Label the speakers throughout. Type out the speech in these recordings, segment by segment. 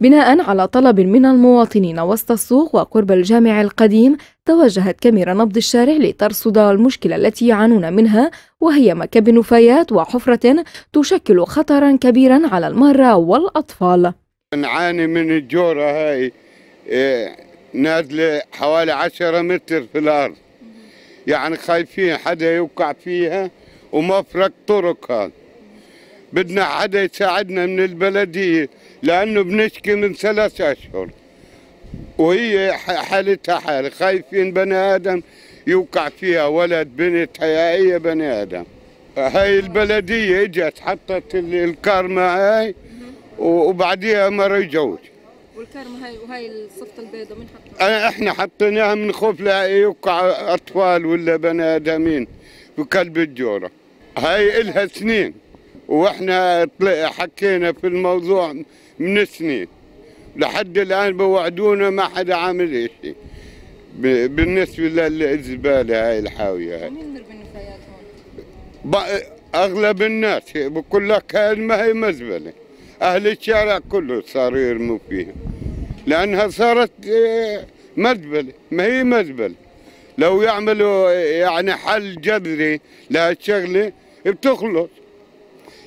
Speaker 1: بناء على طلب من المواطنين وسط السوق وقرب الجامع القديم توجهت كاميرا نبض الشارع لترصد المشكلة التي يعانون منها وهي مكب النفايات وحفرة تشكل خطرا كبيرا على المرأة والأطفال.
Speaker 2: نعاني من الجورة هاي إيه، نازلة حوالي عشرة متر في الأرض. يعني خايفين حدا يوقع فيها ومفرق طرق هذا بدنا حدا يساعدنا من البلدية لأنه بنشكي من ثلاث أشهر. وهي حالتها حالة خايفين بني آدم يوقع فيها ولد بنت هي بني آدم. هاي البلدية إجت حطت ال- الكارما هاي وبعديها ما رجعوش
Speaker 1: والكرمة هاي وهاي الصفة البيضاء من
Speaker 2: أنا- إحنا حطيناها من خوف لا يوقع أطفال ولا بني آدمين في قلب الجورة. هاي إلها سنين. وإحنا حكينا في الموضوع من سنين. لحد الآن بوعدونا ما حدا عامل شيء بالنسبة للزبالة هاي الحاوية هاي.
Speaker 1: مين هون؟
Speaker 2: أغلب الناس بقول لك هاي ما هي مزبلة. أهل الشارع كله صاروا يرموا فيها. لأنها صارت آه، مزبلة ما هي مزبلة. لو يعملوا آه، يعني حل جذري لهالشغلة بتخلص.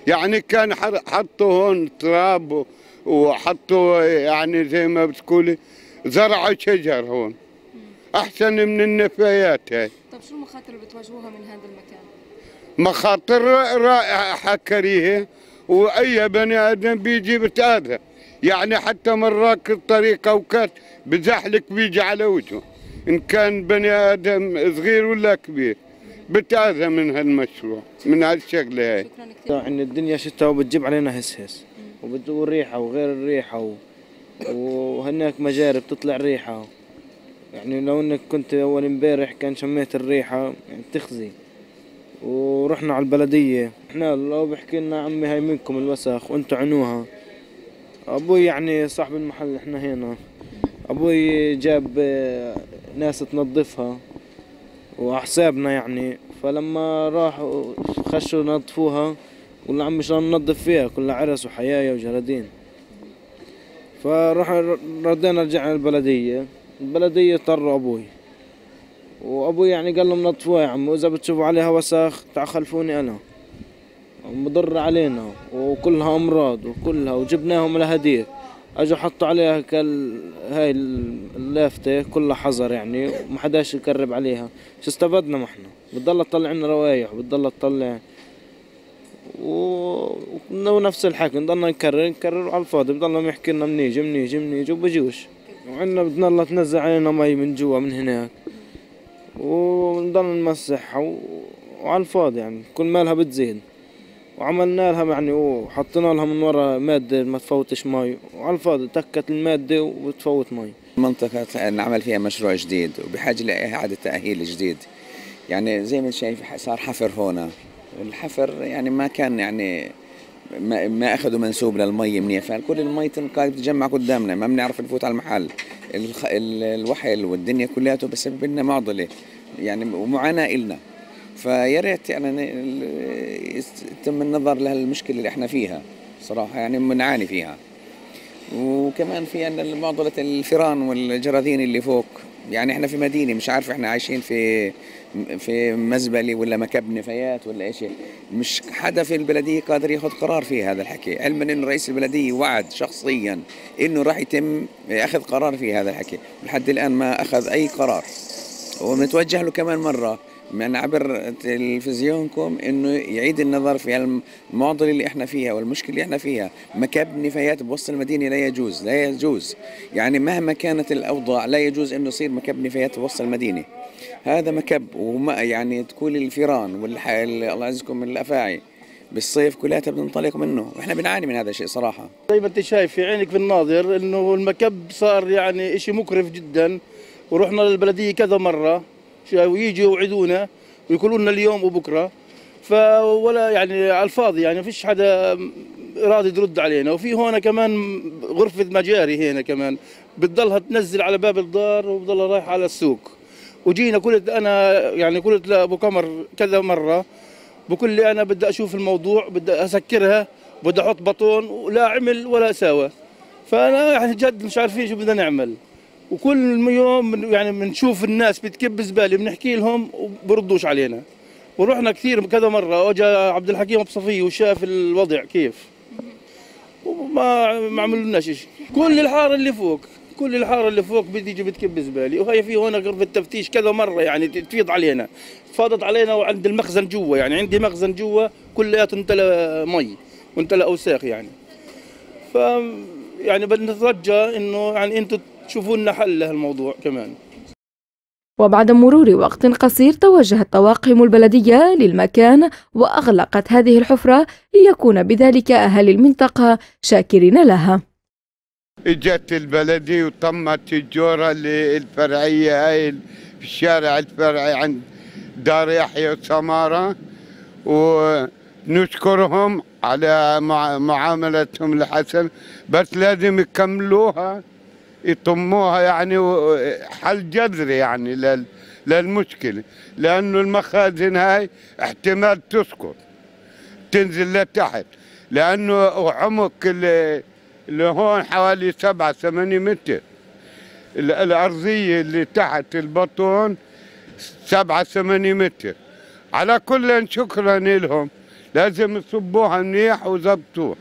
Speaker 2: يعني كان حطوا هون تراب وحطوا يعني زي ما بتقولي زرعوا شجر هون. أحسن من النفايات هاي.
Speaker 1: طب شو المخاطر اللي بتواجهوها من هذا المكان؟
Speaker 2: مخاطر رائعة كريهة وأي بني آدم بيجي بتأذى. يعني حتى مرات الطريق أوقات بزحلق بيجي على وجهه. إن كان بني آدم صغير ولا كبير. بتأذى من هالمشروع من هالشغلة هاي.
Speaker 1: شكرا كثير
Speaker 3: إن الدنيا شتاء وبتجيب علينا هس هس وبت- والريحه وغير الريحة و... وهناك مجاري بتطلع ريحه يعني لو إنك كنت أول إمبارح كان شميت الريحة يعني تخزي. ورحنا على البلدية. إحنا لو بحكي لنا عمي هاي منكم الوسخ وأنتوا عنوها أبوي يعني صاحب المحل إحنا هنا أبوي جاب ناس تنظفها. وحسابنا يعني. فلما راحوا خشوا نظفوها قلنا عمي شلون ننظف فيها؟ كلها عرس وحيايا وجرادين فراح ردينا رجعنا البلدية. البلدية اضطروا أبوي. وأبوي يعني قال لهم نظفوها يا عم وإذا بتشوفوا عليها وسخ تعال خلفوني أنا. مضر علينا وكلها أمراض وكلها وجبناهم لهديك اجوا حطوا عليها كال هاي اللافتة كلها حذر يعني وما حداش يقرب عليها. شو استفدنا ما إحنا؟ بتضل تطلع لنا روايح وبتضل تطلع. و... ونفس الحكي نضلنا نكرر نكرر على الفاضي. بضلهم يحكي لنا منيجي منيجي منيجي وبجوش وعندنا بدنا تنزل علينا مي من جوا من هناك. ونضل نمسحها و... وعلى الفاضي يعني كل مالها بتزيد. وعملنا لها يعني وحطينا لها من ورا مادة ما تفوتش مي وعلى الفاضي تكت المادة وتفوت مي
Speaker 4: منطقة نعمل فيها مشروع جديد وبحاجة لإعادة تأهيل جديد. يعني زي ما شايف صار حفر هنا. والحفر يعني ما كان يعني ما, ما اخذوا منسوب للمي منيح. فكل المي تنقال بتجمع قدامنا. ما بنعرف نفوت على المحل. الوحل والدنيا كلياته بسبب لنا معضلة. يعني ومعاناة إلنا. فيا ريت يعني يتم النظر لهالمشكلة اللي إحنا فيها صراحة يعني بنعاني فيها. وكمان في عندنا معضلة الفيران والجراثيم اللي فوق. يعني إحنا في مدينة مش عارف إحنا عايشين في في مزبلة ولا مكب نفايات ولا إيش. مش حدا في البلدية قادر ياخذ قرار في هذا الحكي. علما إنه رئيس البلدية وعد شخصيا إنه راح يتم اخذ قرار في هذا الحكي. لحد الآن ما أخذ أي قرار. ونتوجه له كمان مرة. من عبر تلفزيونكم إنه يعيد النظر في المعضله اللي إحنا فيها والمشكلة اللي إحنا فيها. مكب نفايات بوسط المدينة لا يجوز لا يجوز. يعني مهما كانت الأوضاع لا يجوز إنه يصير مكب نفايات بوسط المدينة. هذا مكب وما يعني تكون الفيران والح... الله يعزكم الأفاعي بالصيف كلها بننطلق منه. وإحنا بنعاني من هذا الشيء صراحة.
Speaker 5: زي ما أنت شايف في عينك في الناظر إنه المكب صار يعني إشي مكرف جدا ورحنا للبلدية كذا مرة. ويجوا يوعدونا ويقولوا لنا اليوم وبكرة. فولا يعني على الفاضي يعني فيش حدا راضي يرد علينا. وفي هون كمان غرفة مجاري هنا كمان. بتضلها تنزل على باب الدار وبضلها رايحة على السوق. وجينا قلت أنا يعني قلت لأبو قمر كذا مرة بقول لي أنا بدي أشوف الموضوع بدي أسكرها بدي أحط بطون ولا عمل ولا ساوى. فأنا يعني جد مش عارفين شو بدنا نعمل. وكل يوم يعني بنشوف الناس بتكب زباله بنحكي لهم وبردوش علينا. ورحنا كثير كذا مرة واجا عبد الحكيم أبو صفيه وشاف الوضع كيف. وما ما عملوا لناش شيء. كل الحارة اللي فوق كل الحارة اللي فوق بتيجي بتكب زباله وهي في هون غرفة تفتيش كذا مرة يعني تفيض علينا. فاضت علينا وعند المخزن جوا يعني عندي مخزن جوا كلياته امتلأ مي وامتلأ أوساخ يعني. ف يعني بنترجى إنه يعني أنتم تشوفوا لنا حل لهالموضوع كمان.
Speaker 1: وبعد مرور وقت قصير توجهت طواقم البلدية للمكان وأغلقت هذه الحفرة ليكون بذلك أهالي المنطقة شاكرين لها.
Speaker 2: إجت البلدي وطمت الجورة اللي الفرعيه هاي في الشارع الفرعي عند دار يحيى وسمارة. ونشكرهم على مع- معاملتهم الحسن بس لازم يكملوها. يطموها يعني حل جذري يعني لل- للمشكلة. لأنه المخازن هاي احتمال تسقط تنزل لتحت. لأنه عمق اللي هون حوالي سبعة ثمانية متر. ال- الأرضية اللي تحت البطون سبعة ثمانية متر. على كل شكرا لهم. لازم يصبوها منيح وزبطوها